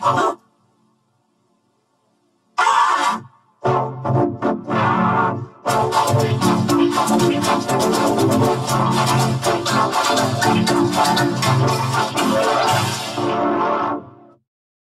Oh,